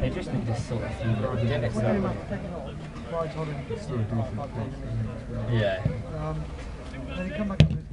They just need to sort of few little gimmicks out. Yeah. Um, then he come back up with